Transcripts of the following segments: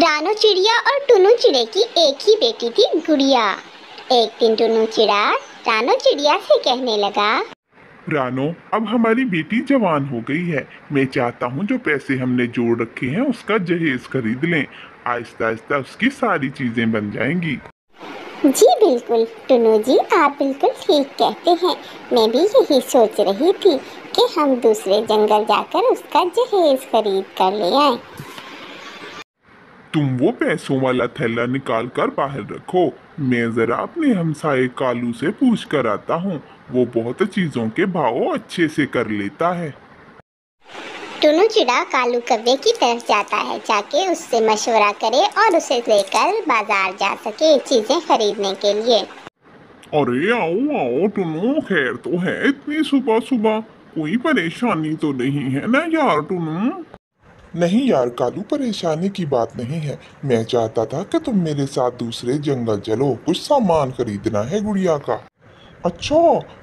रानो चिड़िया और टुनु चिड़े की एक ही बेटी थी गुड़िया। एक दिन टुनु चिड़ा रानो चिड़िया से कहने लगा रानो अब हमारी बेटी जवान हो गई है। मैं चाहता हूँ जो पैसे हमने जोड़ रखे हैं उसका जहेज खरीद लें। आहिस्ता आहिस्ता उसकी सारी चीज़ें बन जाएँगी। जी बिल्कुल टुनु जी आप बिल्कुल ठीक कहते हैं। मैं भी यही सोच रही थी कि हम दूसरे जंगल जाकर उसका जहेज खरीद कर ले आए। तुम वो पैसों वाला थैला निकाल कर बाहर रखो। मैं जरा अपने हमसाए कालू से पूछ कर आता हूँ। वो बहुत चीज़ों के भाव अच्छे से कर लेता है। टुनु चिड़ा कालू कव्वे की तरफ़ जाता है जाके उससे मशवरा करे और उसे लेकर बाज़ार जा सके चीज़ें खरीदने के लिए। अरे आओ आओ टुनु खैर तो है इतनी सुबह सुबह कोई परेशानी तो नहीं है ना यार टुनु नहीं यार, कालू, परेशानी की बात नहीं है। मैं चाहता था कि तुम मेरे साथ दूसरे जंगल चलो, कुछ सामान खरीदना है गुड़िया का। अच्छा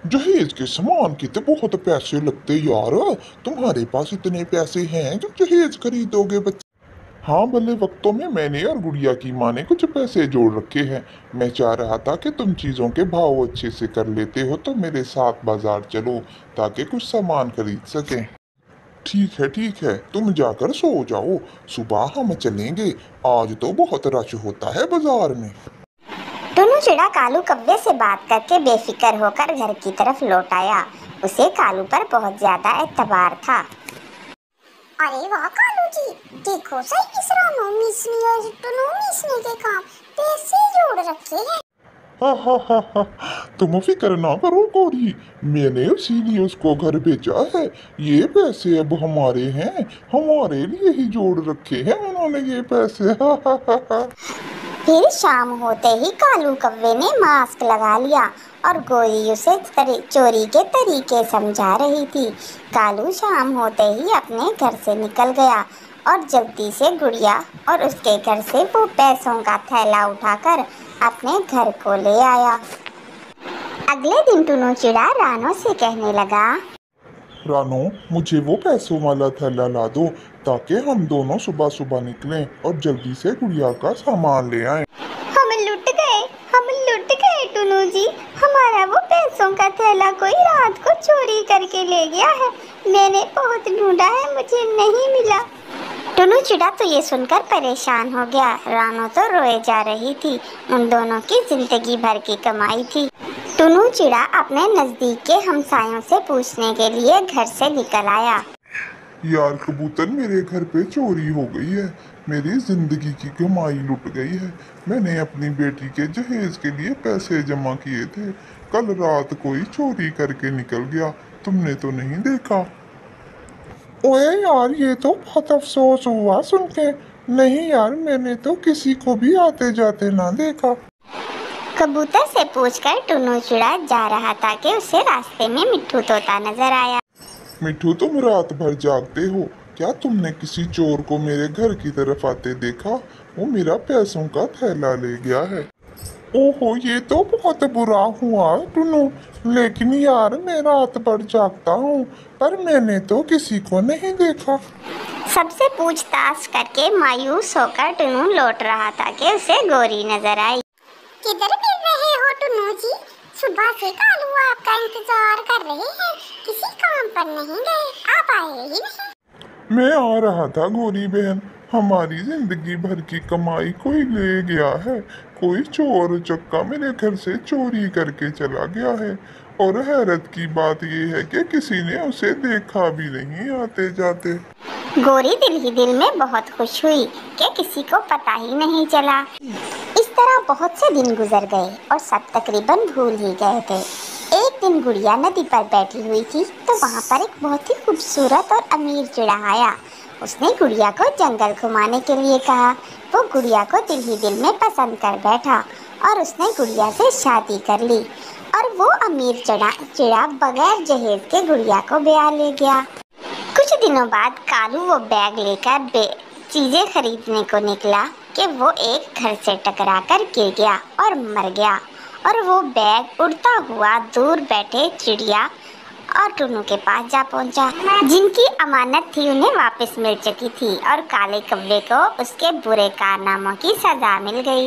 जहेज के सामान के तो बहुत पैसे लगते यार। तुम्हारे पास इतने पैसे हैं जो जहेज खरीदोगे बच्चे हाँ भले वक्तों में मैंने और गुड़िया की माँ ने कुछ पैसे जोड़ रखे हैं। मैं चाह रहा था कि तुम चीज़ों के भाव अच्छे से कर लेते हो तो मेरे साथ बाज़ार चलो, ताकि कुछ सामान खरीद सकें। ठीक है ठीक है। तुम जाकर सो जाओ। सुबह हम चलेंगे। आज तो बहुत रश होता है बाज़ार में। टुनु चिड़ा कालू कव्वे से बात करके बेफिक्र होकर घर की तरफ़ लौट आया। उसे कालू पर बहुत ज़्यादा एतबार था। अरे वाह कालू जी! देखो सही इस रानो मिसनी और टुनु मिसनी के काम पैसे जोड़ रखे हैं। हा हा हा हा। तुम फ़िक्र ना करो गौरी। मैंने इसीलिए उसको घर भेजा है। ये पैसे अब हमारे हैं। हमारे लिए ही जोड़ रखे हैं उन्होंने ये पैसे। हा हा हा हा फिर शाम होते ही कालू कव्वे ने मास्क लगा लिया और गोरी उसे चोरी के तरीके समझा रही थी। कालू शाम होते ही अपने घर से निकल गया और जल्दी से गुड़िया और उसके घर से वो पैसों का थैला उठाकर अपने घर को ले आया। अगले दिन टुनु चिड़ा रानो से कहने लगा। रानो मुझे वो पैसों वाला थैला ला दो ताकि हम दोनों सुबह सुबह निकलें और जल्दी से गुड़िया का सामान ले आए। हम लुट गए हम लुट गए टुनु जी। हमारा वो पैसों का थैला कोई रात को चोरी करके ले गया है। मैंने बहुत ढूंढा है मुझे नहीं मिला। टुनु चिड़ा तो ये सुनकर परेशान हो गया। रानो तो रोए जा रही थी। उन दोनों की ज़िंदगी भर की कमाई थी। टुनु चिड़ा अपने नज़दीक के हमसायों से पूछने के लिए घर से निकल आया। यार कबूतर मेरे घर पे चोरी हो गई है। मेरी ज़िंदगी की कमाई लुट गई है। मैंने अपनी बेटी के जहेज के लिए पैसे जमा किए थे। कल रात कोई चोरी करके निकल गया। तुमने तो नहीं देखा। ओए यार, ये तो बहुत अफसोस हुआ सुन के। नहीं यार, मैंने तो किसी को भी आते जाते ना देखा। कबूतर से पूछकर टुनु चिड़ा जा रहा था कि उसे रास्ते में मिट्टू तोता नज़र आया। मिट्टू तुम रात भर जागते हो। क्या तुमने किसी चोर को मेरे घर की तरफ़ आते देखा? वो मेरा पैसों का थैला ले गया है। ओहो ये तो बहुत बुरा हुआ टुनु। लेकिन यार मैं रात भर जागता हूँ पर मैंने तो किसी को नहीं देखा। सबसे पूछताछ करके मायूस होकर टुनु लौट रहा था कि उसे गोरी नज़र आई। किधर फिर रहे हो टुनु जी? सुबह से कालू आपका इंतज़ार कर रहे हैं। किसी काम पर नहीं गए। आप आए ही नहीं। मैं आ रहा था गोरी बहन। हमारी ज़िंदगी भर की कमाई कोई ले गया है। कोई चोर चक्का मेरे घर से चोरी करके चला गया है। और हैरत की बात यह है कि किसी ने उसे देखा भी नहीं आते जाते गोरी दिल ही दिल में बहुत खुश हुई कि किसी को पता ही नहीं चला। तरह बहुत से दिन गुजर गए और सब तकरीबन भूल ही गए थे। एक दिन गुड़िया नदी पर बैठी हुई थी तो वहाँ पर एक बहुत ही खूबसूरत और अमीर चिड़ा आया। उसने गुड़िया को जंगल घुमाने के लिए कहा। वो गुड़िया को दिल ही दिल में पसंद कर बैठा और उसने गुड़िया से शादी कर ली और वो अमीर चढ़ा चिड़ा बगैर जहेज के गुड़िया को ब्याह ले गया। कुछ दिनों बाद कालू वो बैग लेकर चीज़ें खरीदने को निकला। कि वो एक घर से टकरा कर गिर गया और मर गया। और वो बैग उड़ता हुआ दूर बैठे चिड़िया और टुन्नू के पास जा पहुँचा। जिनकी अमानत थी, उन्हें वापस मिल चुकी थी और काले कब्बे को उसके बुरे कारनामों की सजा मिल गई।